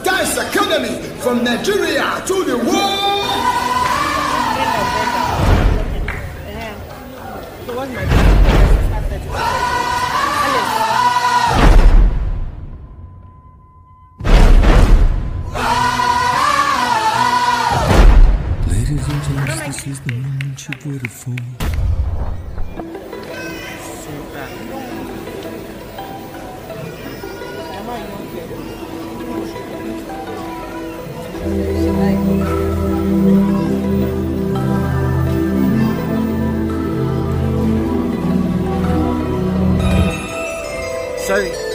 Dance Academy from Nigeria to the world. So what's my started? Ladies and gentlemen, this is the moment you've waited for. Sorry.